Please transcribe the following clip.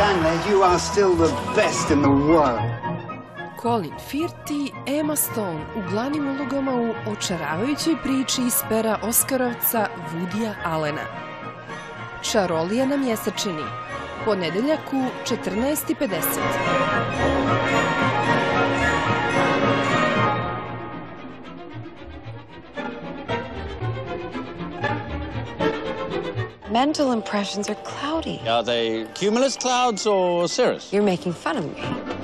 are still the best in the world. Colin Firth i Emma Stone u glavnim ulogama u očaravajućoj priči iz pera Oskarovca Woodya Allena. Čarolija na mjesečini. Ponedeljak u 14.50. Mental impressions are cloudy. Are they cumulus clouds or cirrus? You're making fun of me.